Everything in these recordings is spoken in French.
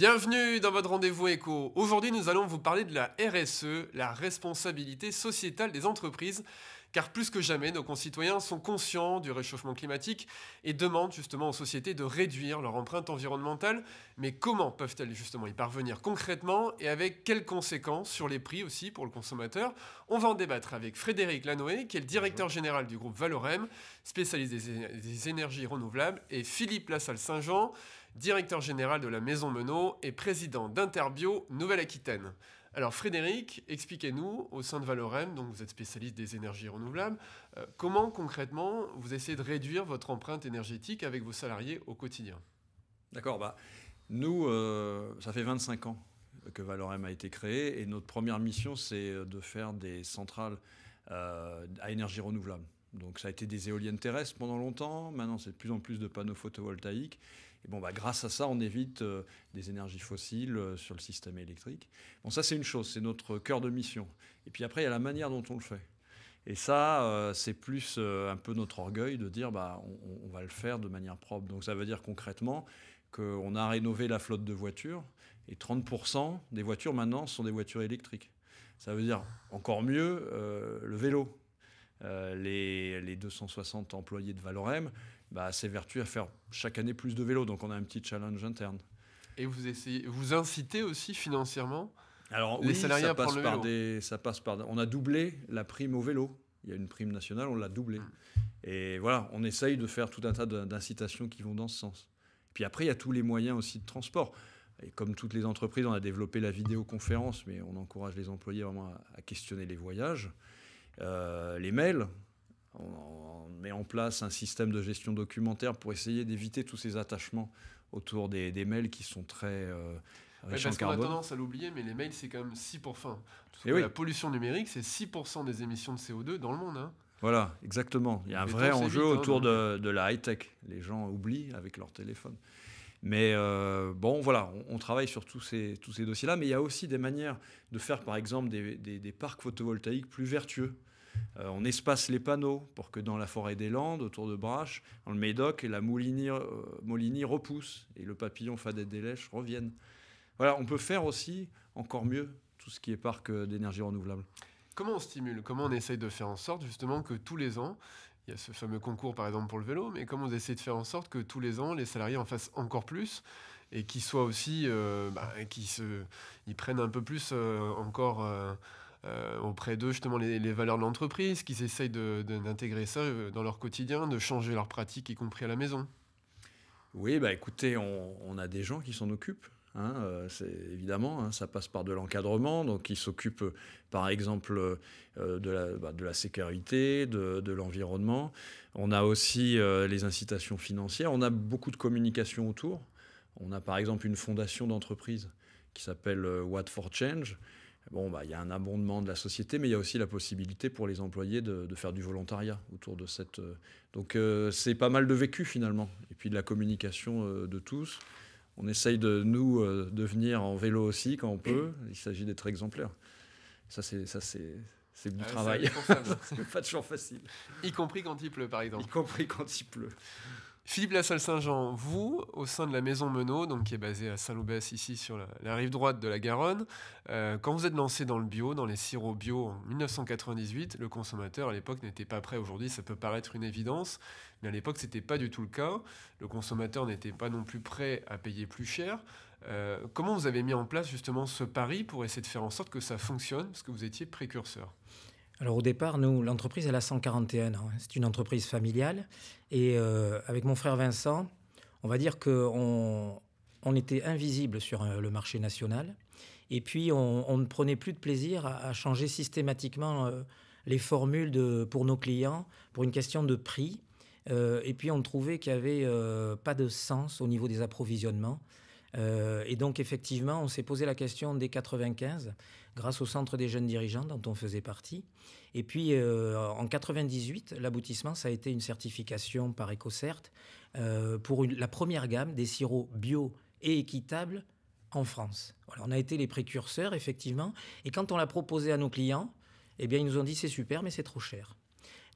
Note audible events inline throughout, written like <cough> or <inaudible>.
Bienvenue dans votre rendez-vous éco. Aujourd'hui, nous allons vous parler de la RSE, la responsabilité sociétale des entreprises, car plus que jamais, nos concitoyens sont conscients du réchauffement climatique et demandent justement aux sociétés de réduire leur empreinte environnementale. Mais comment peuvent-elles justement y parvenir concrètement et avec quelles conséquences sur les prix aussi pour le consommateur? On va en débattre avec Frédéric Lanoé, qui est le directeur général du groupe Valorem, spécialiste des, énergies renouvelables, et Philippe Lassalle-Saint-Jean, directeur général de la Maison Menot et président d'Interbio Nouvelle-Aquitaine. Alors Frédéric, expliquez-nous, au sein de Valorem, donc vous êtes spécialiste des énergies renouvelables, euh, comment concrètement vous essayez de réduire votre empreinte énergétique avec vos salariés au quotidien? D'accord, bah, nous, euh, ça fait 25 ans que Valorem a été créé et notre première mission, c'est de faire des centrales euh, à énergie renouvelable. Donc ça a été des éoliennes terrestres pendant longtemps, maintenant c'est de plus en plus de panneaux photovoltaïques. Et bon, bah, grâce à ça, on évite euh, des énergies fossiles euh, sur le système électrique. Bon, ça, c'est une chose, c'est notre cœur de mission. Et puis après, il y a la manière dont on le fait. Et ça, euh, c'est plus un peu notre orgueil de dire, bah, on, va le faire de manière propre. Donc ça veut dire concrètement qu'on a rénové la flotte de voitures et 30% des voitures maintenant sont des voitures électriques. Ça veut dire encore mieux le vélo. les, les 260 employés de Valorem bah, s'évertue à faire chaque année plus de vélos. Donc on a un petit challenge interne. Et vous essayez, vous incitez aussi financièrement Alors, les salariés ça passe par des, ça passe par. On a doublé la prime au vélo. Il y a une prime nationale, on l'a doublée. Mm. Et voilà, on essaye de faire tout un tas d'incitations qui vont dans ce sens. Puis après, il y a tous les moyens aussi de transport. Et comme toutes les entreprises, on a développé la vidéoconférence, mais on encourage les employés vraiment à, questionner les voyages. Euh, les mails, on, met en place un système de gestion documentaire pour essayer d'éviter tous ces attachements autour des, mails qui sont très euh, riches parce qu'on a tendance à l'oublier, mais les mails, c'est quand même 6%. Et La pollution numérique, c'est 6% des émissions de CO2 dans le monde. Hein. Voilà, exactement. Il y a un vrai enjeu hein, autour de, de, la high-tech. Les gens oublient avec leur téléphone. Mais euh, bon, voilà, on, travaille sur tous ces, tous ces dossiers-là, mais il y a aussi des manières de faire, par exemple, des, des parcs photovoltaïques plus vertueux. Euh, on espace les panneaux pour que dans la forêt des Landes, autour de Brache, dans le Médoc, la euh, moulinie repousse et le papillon fadet des lèches revienne. Voilà, on peut faire aussi encore mieux tout ce qui est parc euh, d'énergie renouvelable. Comment on stimule Comment on essaye de faire en sorte justement que tous les ans, il y a ce fameux concours par exemple pour le vélo, mais comment on essaie de faire en sorte que tous les ans, les salariés en fassent encore plus et qu'ils soient aussi, bah, qu'ils prennent un peu plus encore auprès d'eux justement les, valeurs de l'entreprise, qu'ils essayent d'intégrer ça euh, dans leur quotidien, de changer leurs pratiques, y compris à la maison Oui, bah écoutez, on, a des gens qui s'en occupent. Hein, euh, c'est évidemment, hein, ça passe par de l'encadrement, donc ils s'occupent par exemple de, la, bah, de, la, sécurité, de, de l'environnement. On a aussi les incitations financières, on a beaucoup de communication autour. On a par exemple une fondation d'entreprise qui s'appelle What for Change, Bon, bah, il y a un abondement de la société, mais il y a aussi la possibilité pour les employés de, faire du volontariat autour de cette. Euh, donc, euh, c'est pas mal de vécu finalement. Et puis de la communication euh, de tous. On essaye de nous de venir en vélo aussi quand on peut. Il s'agit d'être exemplaire. Ça, c'est ça, c'est c'est du travail. <laughs> C'est pas toujours facile. Y compris quand il pleut, par exemple. Y compris quand il pleut. Philippe Lassalle-Saint-Jean, vous, au sein de la Maison Menot, donc qui est basée à Saint-Loubès, ici sur la, rive droite de la Garonne, euh, quand vous êtes lancé dans le bio, dans les sirops bio en 1998, le consommateur à l'époque n'était pas prêt. Aujourd'hui, ça peut paraître une évidence, mais à l'époque, ce n'était pas du tout le cas. Le consommateur n'était pas non plus prêt à payer plus cher. Euh, comment vous avez mis en place justement ce pari pour essayer de faire en sorte que ça fonctionne, parce que vous étiez précurseur alors au départ, nous, l'entreprise, elle a 141 ans. C'est une entreprise familiale. Et euh, avec mon frère Vincent, on va dire qu'on on était invisible sur euh, le marché national. Et puis, on, ne prenait plus de plaisir à, changer systématiquement euh, les formules pour nos clients pour une question de prix. et puis, on trouvait qu'il n'y avait pas de sens au niveau des approvisionnements. Euh, et donc, effectivement, on s'est posé la question dès 95, grâce au Centre des jeunes dirigeants dont on faisait partie. Et puis, euh, en 98, l'aboutissement, ça a été une certification par EcoCert euh, pour la première gamme des sirops bio et équitables en France. on a été les précurseurs, effectivement. Et quand on l'a proposé à nos clients, eh bien, ils nous ont dit c'est super, mais c'est trop cher.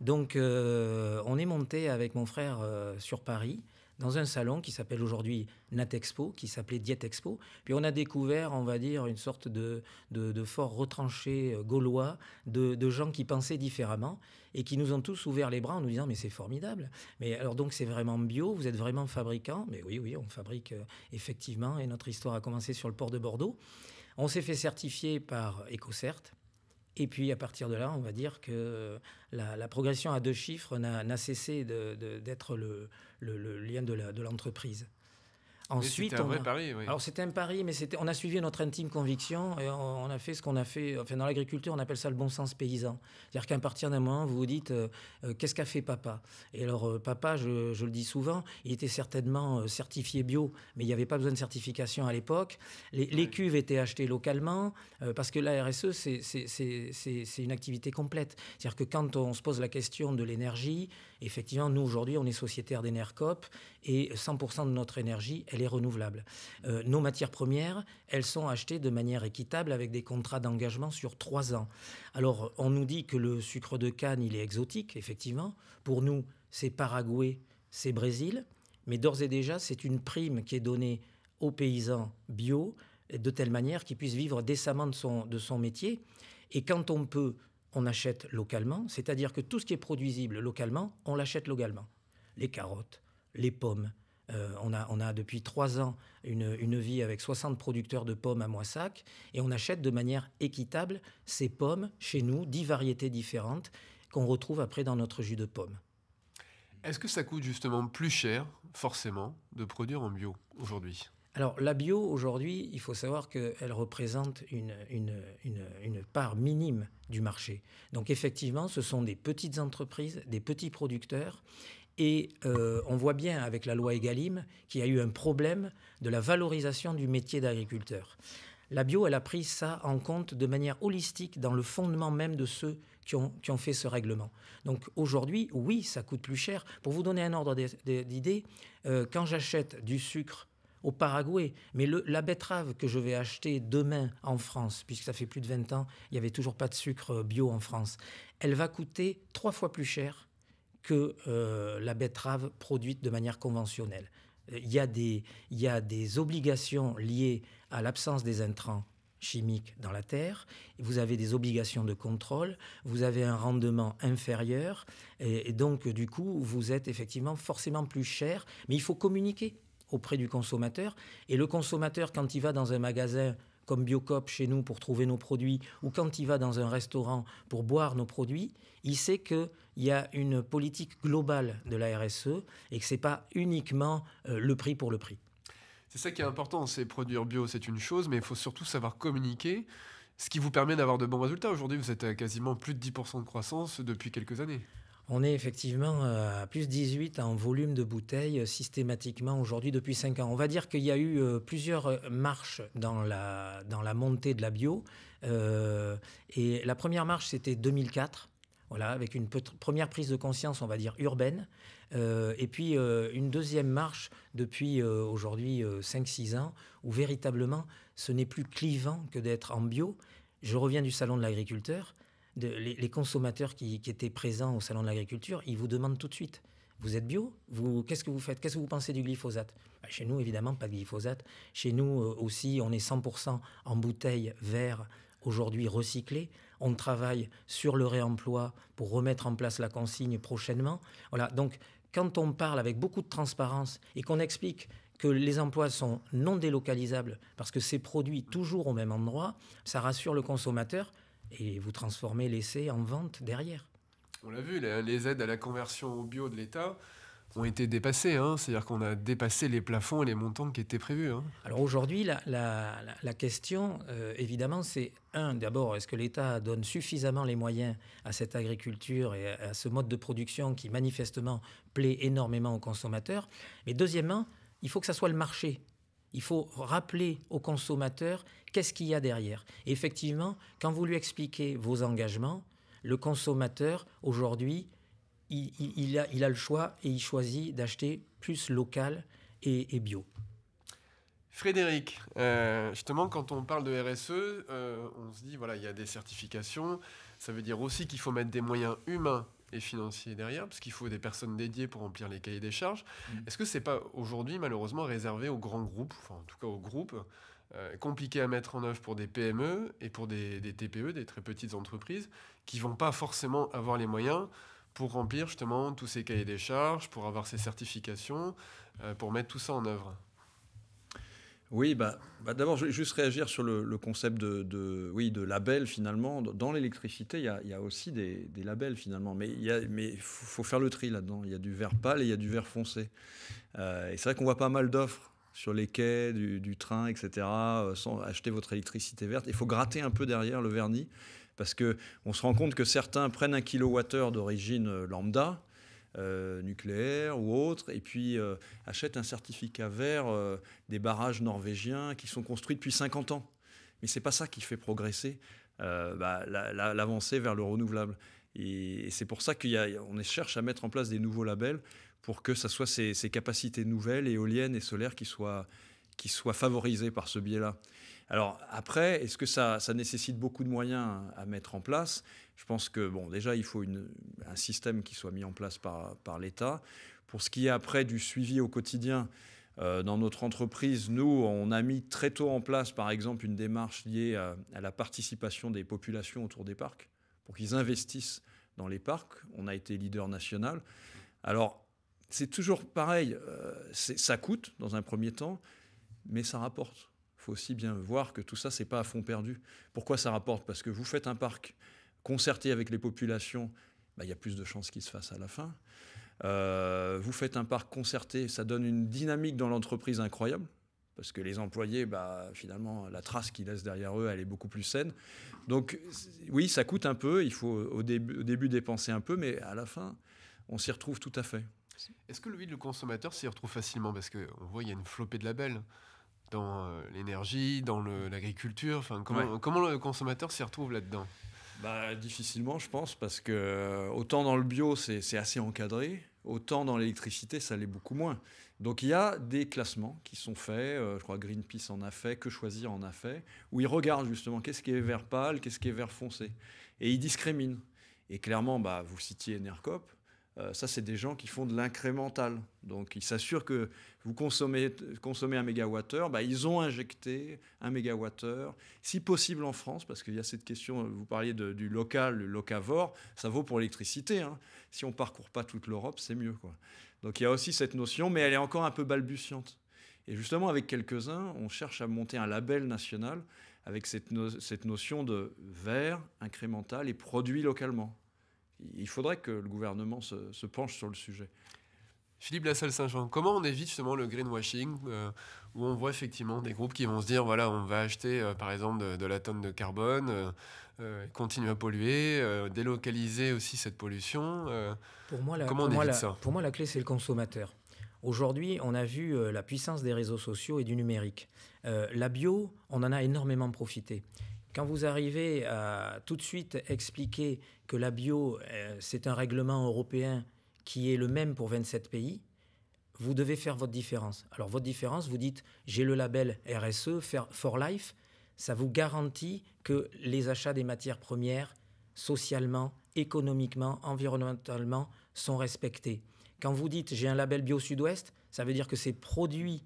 Donc, on est monté avec mon frère sur Paris dans un salon qui s'appelle aujourd'hui Natexpo, qui s'appelait Diet Expo. Puis on a découvert, on va dire, une sorte de, fort retranché euh, gaulois, de, de, gens qui pensaient différemment et qui nous ont tous ouvert les bras en nous disant mais c'est formidable. Mais alors donc c'est vraiment bio, vous êtes vraiment fabricant. Mais oui, oui, on fabrique euh, effectivement et notre histoire a commencé sur le port de Bordeaux. On s'est fait certifier par EcoCert. Et puis à partir de là, on va dire que la, progression à deux chiffres n'a cessé d'être le, lien de l'entreprise. Ensuite, c'était un vrai pari. Alors c'était un pari, mais c'était, on a suivi notre intime conviction et on, a fait ce qu'on a fait. Enfin, dans l'agriculture, on appelle ça le bon sens paysan. C'est-à-dire qu'à partir d'un moment, vous vous dites euh, euh, qu'est-ce qu'a fait papa? Et alors euh, papa, je, je, le dis souvent, il était certainement certifié bio, mais il n'y avait pas besoin de certification à l'époque. Les, les cuves étaient achetées localement parce que la RSE, c'est, c'est, c'est une activité complète. C'est-à-dire que quand on se pose la question de l'énergie, effectivement, nous aujourd'hui, on est sociétaire d'Enercop et 100% de notre énergie, elle est renouvelable. Euh, nos matières premières, elles sont achetées de manière équitable avec des contrats d'engagement sur trois ans. Alors, on nous dit que le sucre de canne, il est exotique, effectivement. Pour nous, c'est Paraguay, c'est Brésil. Mais d'ores et déjà, c'est une prime qui est donnée aux paysans bio de telle manière qu'ils puissent vivre décemment de son, de son métier. Et quand on peut, on achète localement, c'est-à-dire que tout ce qui est produisible localement, on l'achète localement. Les carottes, les pommes. Euh, on, a, on, a, depuis trois ans une, une, vie avec 60 producteurs de pommes à Moissac et on achète de manière équitable ces pommes chez nous, dix variétés différentes qu'on retrouve après dans notre jus de pomme. Est-ce que ça coûte justement plus cher, forcément, de produire en bio aujourd'hui? Alors la bio, aujourd'hui, il faut savoir qu'elle représente une, une, une, une, part minime du marché. Donc effectivement, ce sont des petites entreprises, des petits producteurs, et euh, on voit bien avec la loi Egalim qu'il y a eu un problème de la valorisation du métier d'agriculteur. La bio, elle a pris ça en compte de manière holistique dans le fondement même de ceux qui ont, fait ce règlement. Donc aujourd'hui, oui, ça coûte plus cher. Pour vous donner un ordre d'idée, euh, quand j'achète du sucre au Paraguay, mais la betterave que je vais acheter demain en France, puisque ça fait plus de 20 ans, il n'y avait toujours pas de sucre bio en France, elle va coûter trois fois plus cher que euh, la betterave produite de manière conventionnelle. Il y, a des, il y a des obligations liées à l'absence des intrants chimiques dans la terre, vous avez des obligations de contrôle, vous avez un rendement inférieur, et, donc du coup, vous êtes effectivement forcément plus cher, mais il faut communiquer auprès du consommateur, et le consommateur, quand il va dans un magasin comme Biocop chez nous pour trouver nos produits, ou quand il va dans un restaurant pour boire nos produits, il sait qu'il y a une politique globale de la RSE et que ce n'est pas uniquement euh, le prix pour le prix. C'est ça qui est important, c'est produire bio, c'est une chose, mais il faut surtout savoir communiquer, ce qui vous permet d'avoir de bons résultats. Aujourd'hui, vous êtes à quasiment plus de 10% de croissance depuis quelques années. On est effectivement euh, à plus 18 en volume de bouteilles euh, systématiquement aujourd'hui depuis 5 ans. On va dire qu'il y a eu euh, plusieurs marches dans la, montée de la bio. et la première marche, c'était 2004. Voilà, avec une première prise de conscience, on va dire, urbaine. et puis une deuxième marche depuis aujourd'hui 5-6 ans, où véritablement, ce n'est plus clivant que d'être en bio. Je reviens du salon de l'agriculteur les, consommateurs qui, étaient présents au salon de l'agriculture, ils vous demandent tout de suite. Vous êtes bio? Vous, Qu'est-ce que vous faites? Qu'est-ce que vous pensez du glyphosate? Bah, Chez nous, évidemment, pas de glyphosate. Chez nous euh, aussi, on est 100% en bouteille vert aujourd'hui recyclée. On travaille sur le réemploi pour remettre en place la consigne prochainement. Voilà. Donc, quand on parle avec beaucoup de transparence et qu'on explique que les emplois sont non délocalisables parce que c'est produit toujours au même endroit, ça rassure le consommateur et vous transformez l'essai en vente derrière. On l'a vu, les aides à la conversion au bio de l'État ont été dépassées. Hein. C'est-à-dire qu'on a dépassé les plafonds et les montants qui étaient prévus. Hein. Alors aujourd'hui, la, la, la, question, euh, évidemment, c'est un, d'abord, est-ce que l'État donne suffisamment les moyens à cette agriculture et à, ce mode de production qui manifestement plaît énormément aux consommateurs? Mais deuxièmement, il faut que ça soit le marché il faut rappeler aux consommateurs qu'est-ce qu'il y a derrière. Effectivement, quand vous lui expliquez vos engagements, le consommateur, aujourd'hui, il, a, le choix et il choisit d'acheter plus local et, bio. Frédéric, euh, justement, quand on parle de RSE, euh, on se dit, voilà, il y a des certifications. Ça veut dire aussi qu'il faut mettre des moyens humains et financier derrière, parce qu'il faut des personnes dédiées pour remplir les cahiers des charges. Mm. Est-ce que c'est pas aujourd'hui malheureusement réservé aux grands groupes, enfin en tout cas aux groupes, euh, compliqué à mettre en œuvre pour des PME et pour des, des TPE, des très petites entreprises, qui vont pas forcément avoir les moyens pour remplir justement tous ces cahiers des charges, pour avoir ces certifications, euh, pour mettre tout ça en œuvre? Oui, bah, bah d'abord, je vais juste réagir sur le, concept de, oui, de label finalement. Dans l'électricité, il y a, aussi des, labels finalement, mais il faut faire le tri là-dedans. Il y a du vert pâle et il y a du vert foncé. Euh, et c'est vrai qu'on voit pas mal d'offres sur les quais du, du train, etc., euh, sans acheter votre électricité verte. Il faut gratter un peu derrière le vernis parce qu'on se rend compte que certains prennent un kilowattheure d'origine euh, lambda, euh, nucléaire ou autre, et puis euh, achètent un certificat vert euh, des barrages norvégiens qui sont construits depuis 50 ans. Mais c'est pas ça qui fait progresser euh, bah, l'avancée vers le renouvelable. Et, et c'est pour ça qu'on cherche à mettre en place des nouveaux labels pour que ça soit ces, ces capacités nouvelles, éoliennes et solaires, qui soient, qui soient favorisées par ce biais-là. Alors après, est-ce que ça, nécessite beaucoup de moyens à mettre en place? Je pense que bon, déjà il faut un système qui soit mis en place par, l'État. Pour ce qui est après du suivi au quotidien, euh, dans notre entreprise, nous, on a mis très tôt en place, par exemple, une démarche liée à, à la participation des populations autour des parcs, pour qu'ils investissent dans les parcs. On a été leader national. Alors, c'est toujours pareil, euh, ça coûte dans un premier temps, mais ça rapporte faut aussi bien voir que tout ça, c'est pas à fond perdu. Pourquoi ça rapporte? Parce que vous faites un parc concerté avec les populations, bah, il y a plus de chances qu'il se fasse à la fin. Euh, vous faites un parc concerté, ça donne une dynamique dans l'entreprise incroyable. Parce que les employés, bah, finalement, la trace qu'ils laissent derrière eux, elle est beaucoup plus saine. Donc, oui, ça coûte un peu. Il faut au début, dépenser un peu, mais à la fin, on s'y retrouve tout à fait. Est-ce que lui, le consommateur, s'y retrouve facilement? Parce qu'on voit, il y a une flopée de labels dans euh, l'énergie, dans l'agriculture enfin, comment, ouais. comment le consommateur s'y retrouve là-dedans? Bah, Difficilement, je pense, parce que euh, autant dans le bio, c'est assez encadré, autant dans l'électricité, ça l'est beaucoup moins. Donc il y a des classements qui sont faits, euh, je crois Greenpeace en a fait, Que Choisir en a fait, où ils regardent justement qu'est-ce qui est vert pâle, qu'est-ce qui est vert foncé. Et ils discriminent. Et clairement, bah, vous citiez Enercop, euh, ça, c'est des gens qui font de l'incrémental. Donc, ils s'assurent que vous consommez, un mégawattheure, bah, ils ont injecté un mégawattheure, si possible en France, parce qu'il y a cette question, vous parliez du local, le locavore, ça vaut pour l'électricité. Hein. Si on ne parcourt pas toute l'Europe, c'est mieux. Donc, il y a aussi cette notion, mais elle est encore un peu balbutiante. Et justement, avec quelques-uns, on cherche à monter un label national avec cette, cette notion de vert, incrémental et produit localement il faudrait que le gouvernement se, se, penche sur le sujet. Philippe Lassalle-Saint-Jean, comment on évite justement le greenwashing euh, où on voit effectivement des groupes qui vont se dire voilà, on va acheter euh, par exemple de, de, la tonne de carbone, euh, continuer à polluer, délocaliser aussi cette pollution pour moi, la, comment on pour évite moi, ça? la, Pour moi, la clé, c'est le consommateur. Aujourd'hui, on a vu la puissance des réseaux sociaux et du numérique. la bio, on en a énormément profité. Quand vous arrivez à tout de suite expliquer que la bio, euh, c'est un règlement européen qui est le même pour 27 pays, vous devez faire votre différence. Alors votre différence, vous dites, j'ai le label RSE, For Life, ça vous garantit que les achats des matières premières, socialement, économiquement, environnementalement, sont respectés. Quand vous dites, j'ai un label Bio Sud-Ouest, ça veut dire que c'est produit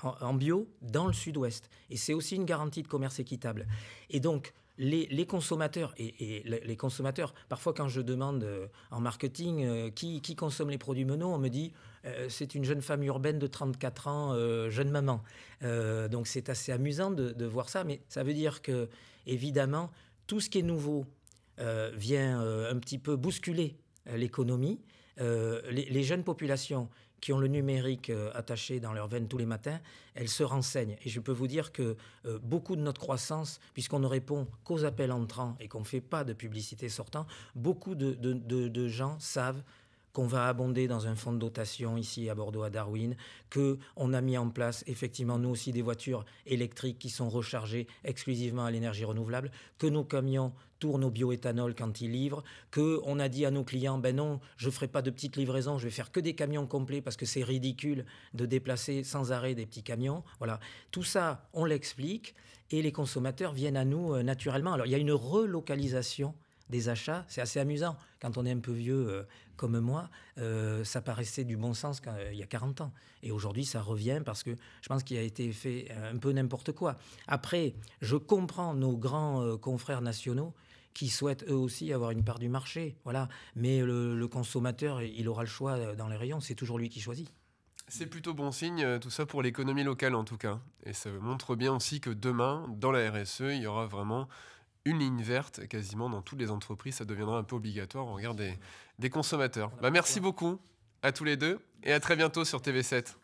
en bio dans le sud-ouest. Et c'est aussi une garantie de commerce équitable. Et donc, les, consommateurs, et, les consommateurs, parfois quand je demande euh, en marketing euh, qui, consomme les produits Menot, on me dit euh, c'est une jeune femme urbaine de 34 ans, jeune maman. Donc c'est assez amusant de, de, voir ça, mais ça veut dire que, évidemment, tout ce qui est nouveau vient un petit peu bousculer l'économie. Les, les, jeunes populations qui ont le numérique euh, attaché dans leur veine tous les matins, elles se renseignent. Et je peux vous dire que euh, beaucoup de notre croissance, puisqu'on ne répond qu'aux appels entrants et qu'on ne fait pas de publicité sortant, beaucoup de gens savent qu'on va abonder dans un fonds de dotation ici à Bordeaux, à Darwin, qu'on a mis en place effectivement nous aussi des voitures électriques qui sont rechargées exclusivement à l'énergie renouvelable, que nos camions tournent au bioéthanol quand ils livrent, qu'on a dit à nos clients, ben non, je ne ferai pas de petites livraisons, je vais faire que des camions complets parce que c'est ridicule de déplacer sans arrêt des petits camions. Voilà, tout ça, on l'explique et les consommateurs viennent à nous euh, naturellement. Alors il y a une relocalisation des achats. C'est assez amusant. Quand on est un peu vieux euh, comme moi, euh, ça paraissait du bon sens quand, il y a 40 ans. Et aujourd'hui, ça revient parce que je pense qu'il a été fait un peu n'importe quoi. Après, je comprends nos grands confrères nationaux qui souhaitent eux aussi avoir une part du marché. Voilà. Mais le consommateur, il aura le choix dans les rayons. C'est toujours lui qui choisit. C'est plutôt bon signe, euh, tout ça pour l'économie locale en tout cas. Et ça montre bien aussi que demain, dans la RSE, il y aura vraiment une ligne verte quasiment dans toutes les entreprises. Ça deviendra un peu obligatoire au regard des, consommateurs. Bah, merci beaucoup à tous les deux et à très bientôt sur TV7.